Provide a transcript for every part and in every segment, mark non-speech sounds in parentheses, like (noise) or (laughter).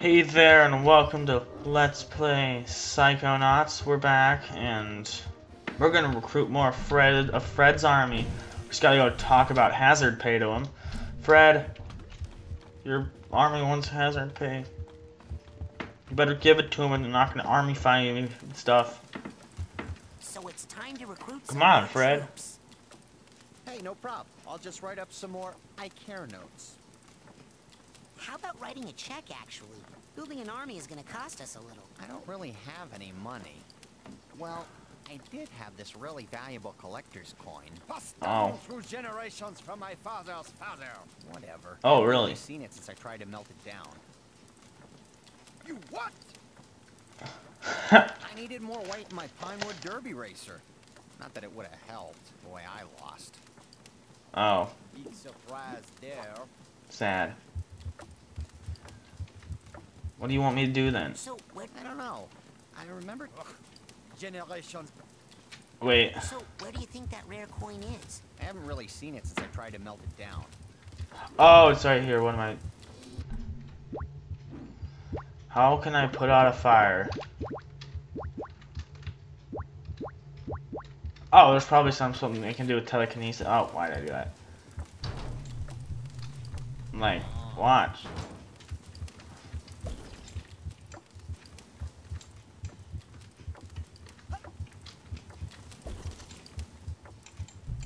Hey there, and welcome to Let's Play Psychonauts. We're back, and we're gonna recruit more Fred of Fred's army. We just gotta go talk about hazard pay to him. Fred, your army wants hazard pay. You better give it to him, and they're not gonna army fight you and stuff. So it's time to recruit Come on, Fred. troops. Hey, no problem. I'll just write up some more I care notes. How about writing a check, actually? Building an army is gonna cost us a little. I don't really have any money. Well, I did have this really valuable collector's coin. Passed Oh. down through generations from my father's father. Whatever. Oh, really? I've really? seen it since I tried to melt it down. You what? (laughs) I needed more weight in my Pinewood Derby racer. Not that it would have helped. Boy, I lost. oh, Big surprise there. sad. What do you want me to do then? So where, I don't know. I remember. Generations. Wait. so where do you think that rare coin is? I haven't really seen it since I tried to melt it down. Oh, it's right here. What am I? How can I put out a fire? Oh, there's probably some something they can do with telekinesis. Oh, why did I do that? Like, watch.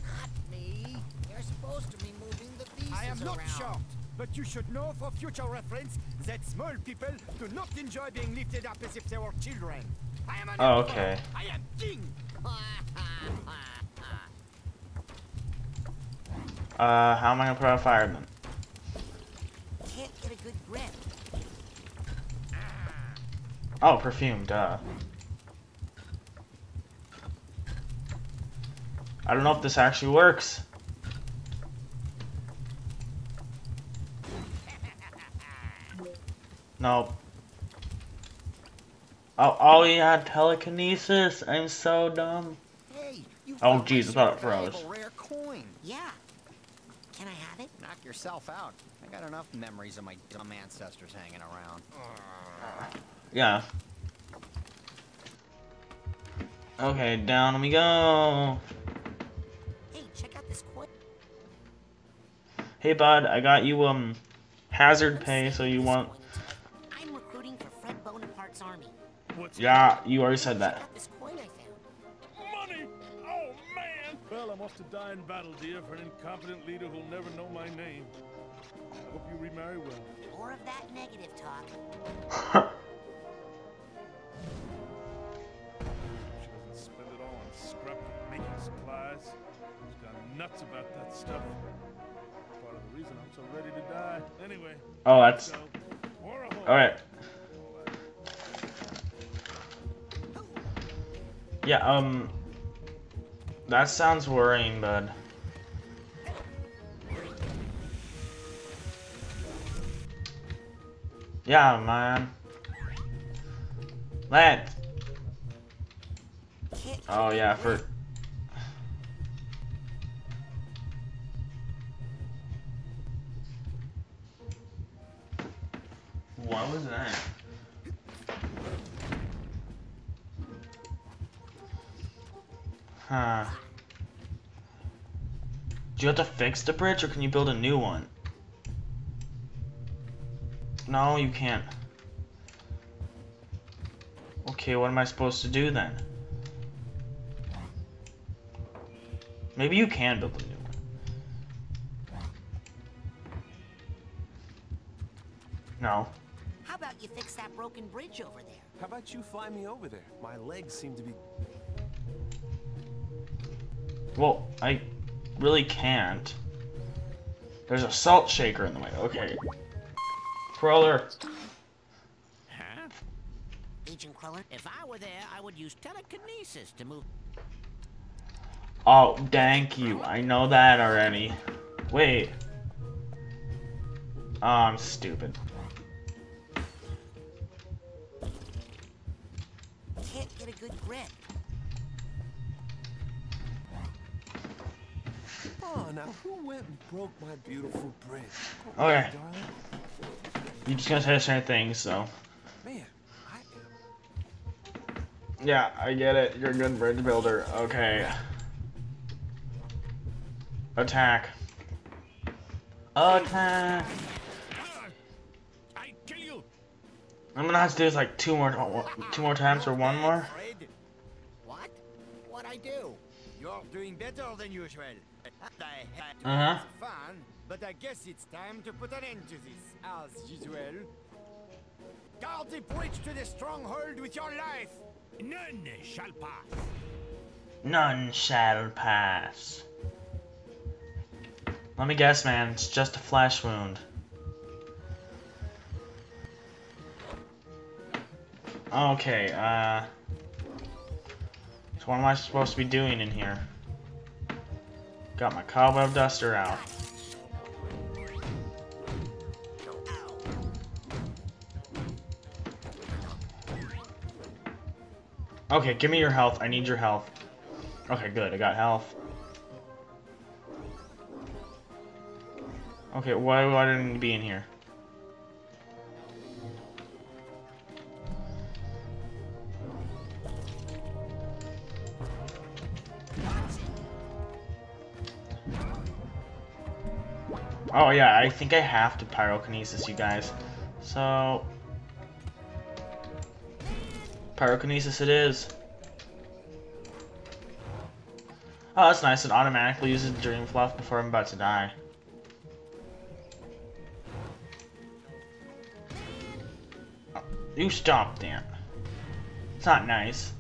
Not me. You're supposed to be moving the pieces I am not around. shocked, but you should know for future reference that small people do not enjoy being lifted up as if they were children. I am an Oh, emperor. okay. I am king. Uh, how am I gonna put out a fire then? Can't get a good grip. Oh, perfume, duh. I don't know if this actually works. Nope. Oh, oh yeah, telekinesis. I'm so dumb. Hey, Oh, found jeez, I thought it froze. rare coin. Yeah. Can I have it? Knock yourself out. I got enough memories of my dumb ancestors hanging around. Yeah. Okay, down we go. Hey, check out this coin. Hey, bud, I got you um hazard pay, so you want? Yeah, you already said that. out this coin I found. Money! Oh, man! Well, I must have died in battle, dear, for an incompetent leader who'll never know my name. I hope you remarry well. More of that negative talk. She doesn't spend it all on scrap making supplies. She's gone nuts about that stuff. Part of the reason I'm so ready to die. Anyway, oh, that's so, war a hole. all right. Yeah, um, that sounds worrying, bud. Yeah, man. Let. Oh yeah, for. What was that? Huh. Do you have to fix the bridge or can you build a new one? No, you can't. Okay, what am I supposed to do then? Maybe you can build a new one. No. How about you fix that broken bridge over there? How about you fly me over there? My legs seem to be. Well, I really can't. There's a salt shaker in the way. Okay. Crawler. Huh? Agent Cruller? If I were there, I would use telekinesis to move. Oh, thank you. I know that already. Wait. Oh, I'm stupid. Can't get a good grip. Oh, now who went and broke my beautiful bridge? Okay. Darling? You just gonna say the same thing, so. Man, I Yeah, I get it. You're a good bridge builder. Okay. Attack. Attack. I kill you. I'm gonna have to do this like two more, two more times or one more. What? What I do? you're doing better than usual. I had to Uh-huh. fun, but I guess it's time to put an end to this, as usual. Guard the bridge to the stronghold with your life. None shall pass. None shall pass. Let me guess, man. It's just a flesh wound. Okay, uh... So what am I supposed to be doing in here? Got my cobweb duster out. Okay, give me your health. I need your health. Okay, good. I got health. Okay, why, why didn't it be in here? Oh yeah, I think I have to pyrokinesis you guys. So pyrokinesis it is. Oh, that's nice. It automatically uses Dream Fluff before I'm about to die. Oh, You stop, that. It's not nice.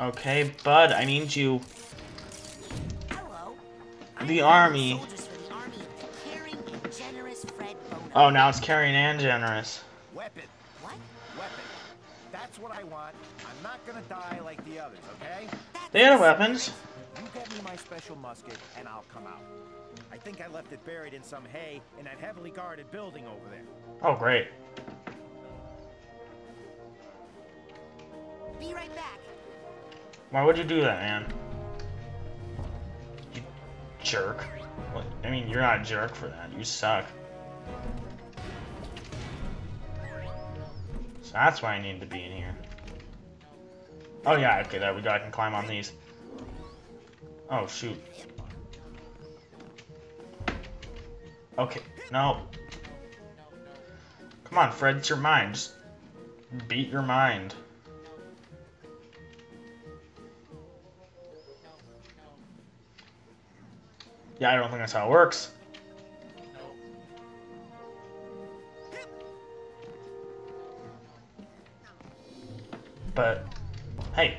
Okay, bud, I need you. Fred army. Oh, now it's carrying and generous. Weapon. What? Weapon. That's what I want. I'm not gonna die like the others, okay? They had weapons. You get me my special musket, and I'll come out. I think I left it buried in some hay in that heavily guarded building over there. Oh, great. Be right back. Why would you do that, man? Jerk. I mean, you're not a jerk for that. You suck. So that's why I need to be in here. Oh yeah, okay, there we go. I can climb on these. Oh shoot. Okay, no. Come on, Fred, it's your mind. Just beat your mind. Yeah, I don't think that's how it works. But, hey.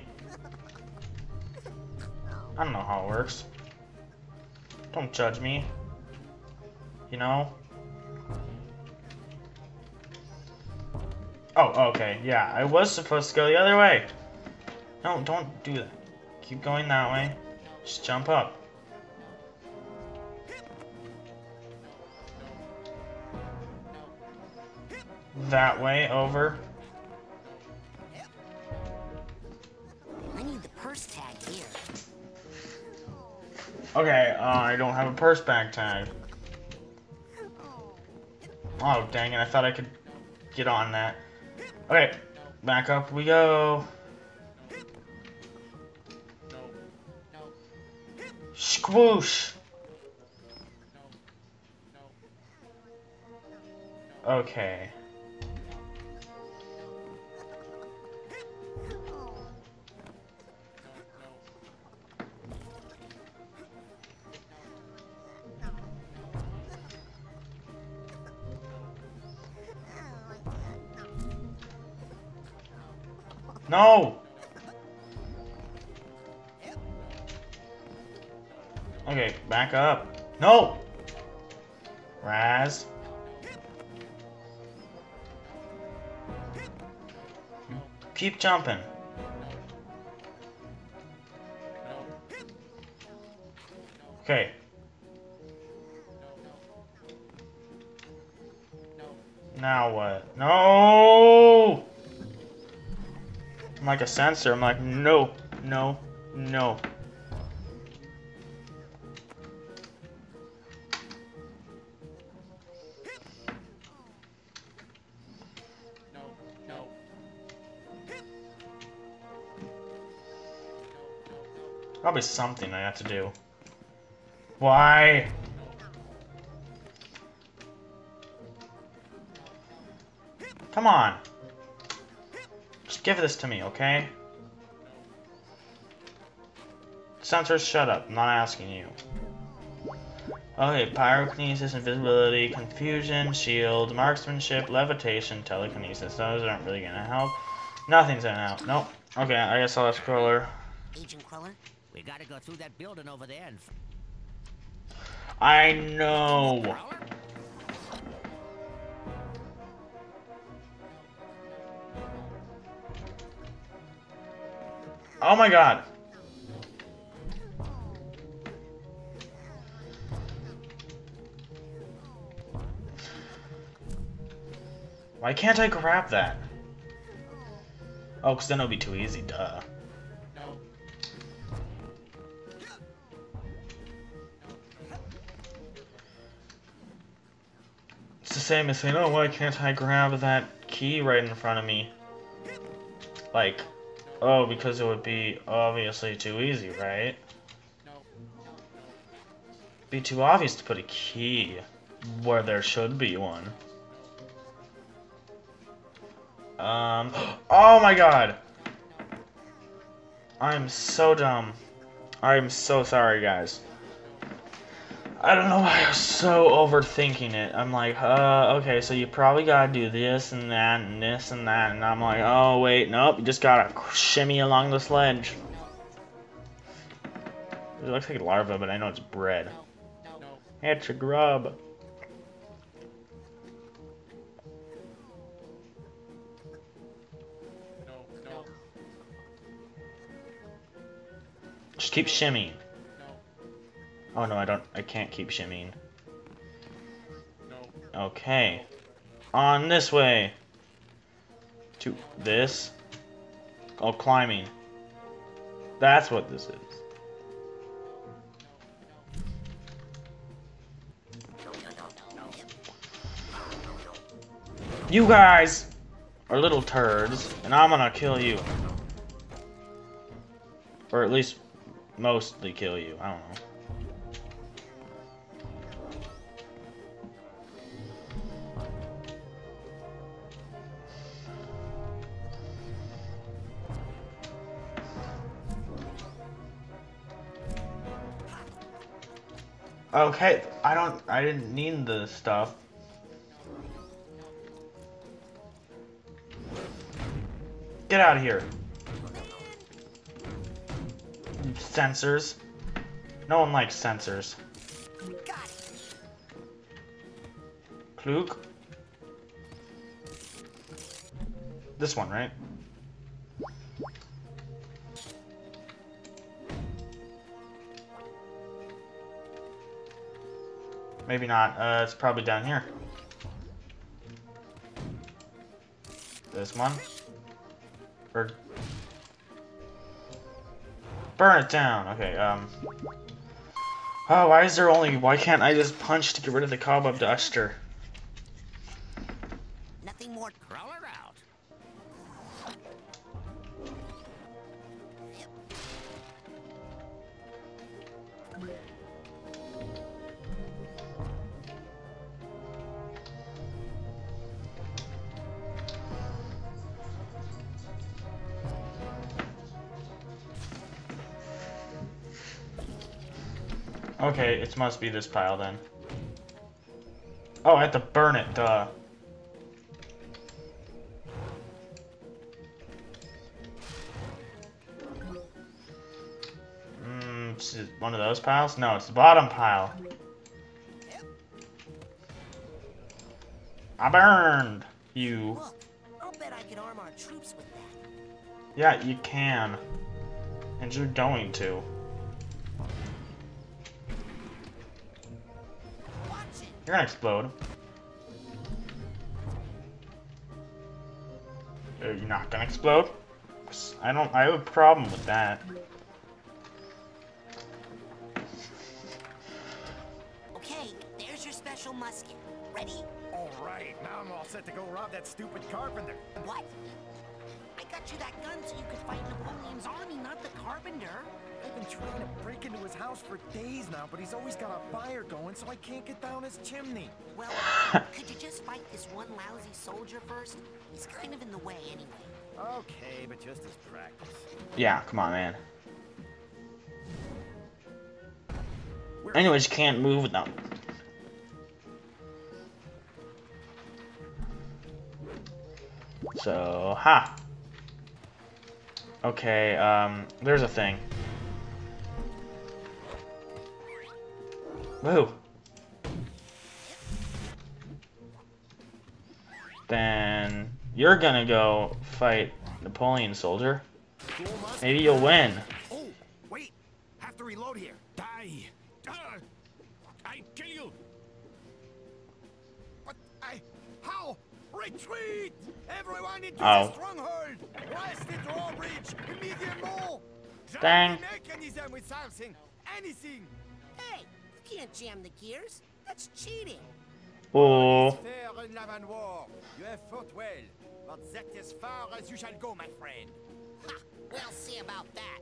I don't know how it works. Don't judge me. You know? Oh, okay, yeah, I was supposed to go the other way. No, don't do that. Keep going that way. Just jump up. That way, over. I need the purse tag here. Okay, uh, I don't have a purse bag tag. Oh, dang it, I thought I could get on that. Okay, back up we go. Squoosh! Okay. No! Okay, back up. No! Raz. Keep jumping. Okay. Now what? No! I'm like a censor. I'm like, no, no, no. Probably something I have to do. Why? Come on. Give this to me, okay? Censors, shut up. I'm not asking you. Okay, pyrokinesis, invisibility, confusion, shield, marksmanship, levitation, telekinesis. Those aren't really gonna help. Nothing's gonna help. Nope. Okay, I guess I'll ask Crawler. Agent Cruller? We gotta go through that building over there and. I know. Crawler? Oh my god. Why can't I grab that? Oh, because then it'll be too easy, duh. It's the same as saying, oh, why can't I grab that key right in front of me? Like, oh, because it would be obviously too easy, right? Be too obvious to put a key where there should be one. Um, (gasps) oh my god! I'm so dumb. I'm so sorry, guys. I don't know why I was so overthinking it. I'm like, uh, okay, so you probably gotta do this and that and this and that, and I'm like, oh wait, nope, you just gotta shimmy along the sledge. It looks like a larva, but I know it's bread. It's a grub. Just keep shimmying. Oh no, I don't. I can't keep shimmying. Okay. On this way. To this. Oh, climbing. That's what this is. You guys are little turds, and I'm gonna kill you. Or at least mostly kill you. I don't know. Okay, I don't, I didn't need the stuff. Get out of here. Censors. No one likes censors. Klug. This one, right? Maybe not. Uh, it's probably down here. This one. Or burn it down. Okay. Um. Oh, why is there only? Why can't I just punch to get rid of the cobweb duster? Okay, it must be this pile then. Oh, I have to burn it, duh. Mm, is one of those piles? No, it's the bottom pile. I burned you. Yeah, you can. And you're going to. You're gonna explode. Uh, You're not gonna explode? I don't. I have a problem with that. Okay, there's your special musket. Ready? All right, now I'm all set to go rob that stupid carpenter. What? Trying to break into his house for days now, but he's always got a fire going, so I can't get down his chimney. Well, (laughs) could you just fight this one lousy soldier first? He's kind of in the way anyway. Okay, but just as practice. Yeah, come on, man. Anyways, you can't move with them. So, ha. Okay, um, there's a thing. Woo. Then you're gonna go fight Napoleon soldier. Maybe you'll win. Oh, wait. Have to reload here. Die! Ah! I kill you! But I... How? Retreat! Everyone into Oh. the stronghold! Blast the drawbridge! Immediately! Dang. Jam the mechanism with something! Anything! Hey, can't jam the gears. That's cheating. Oh, Fair in love and war. You have fought well, but that is far as you shall go, my friend. Ha! We'll see about that.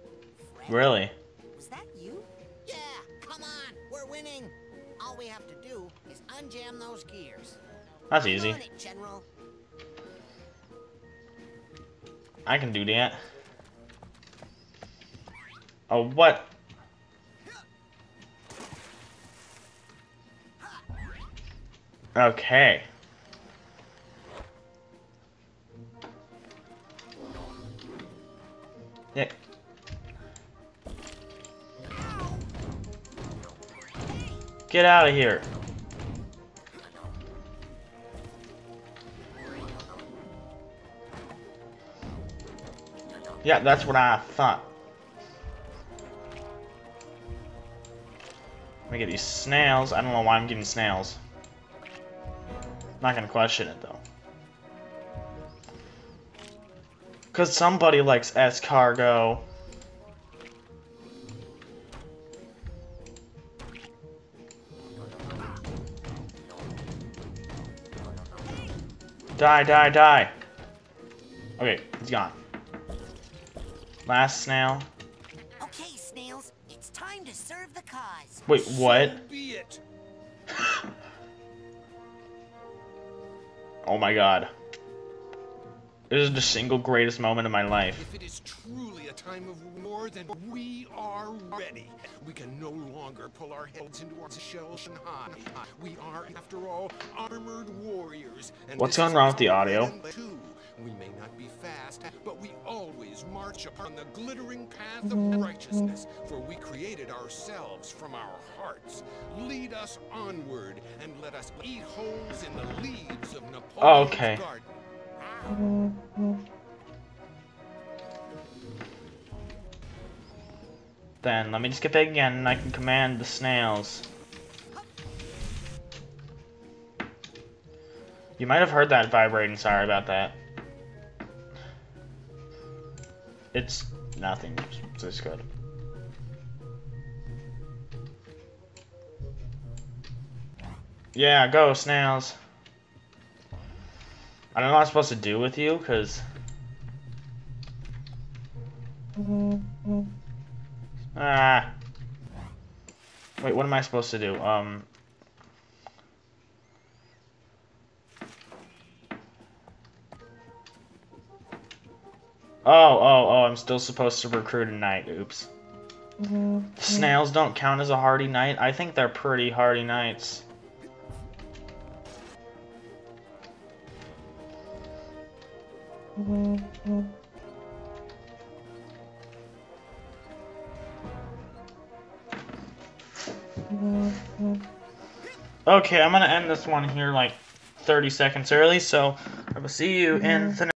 Fred, really? Was that you? Yeah, come on. We're winning. All we have to do is unjam those gears. That's easy. it, General. I can do that. Oh, what? Okay. Yeah. Get out of here. Yeah, that's what I thought. Let me get these snails. I don't know why I'm getting snails. Not gonna question it though. Cause somebody likes escargot. Die, die, die. Okay, he's gone. Last snail. Okay, snails, it's time to serve the cause. Wait, what? Oh my god. This is the single greatest moment of my life. If it is truly a time of war, then we are ready. We can no longer pull our heads into our shells and hide. We are, after all, armored warriors. And What's going wrong with the audio? We may not be fast, but we always march upon the glittering path of righteousness, for we created ourselves from our hearts. Lead us onward, and let us eat holes in the leaves of Napoleon's okay. garden. Then let me just get back again and I can command the snails. You might have heard that vibrating, sorry about that. It's nothing, it's just good. Yeah, go, snails. I don't know what I'm supposed to do with you, because... Ah. Wait, what am I supposed to do? Um. Oh, oh, oh, I'm still supposed to recruit a knight. Oops. Snails don't count as a hardy knight. I think they're pretty hardy knights. Okay, I'm gonna end this one here like 30 seconds early, so I will see you in the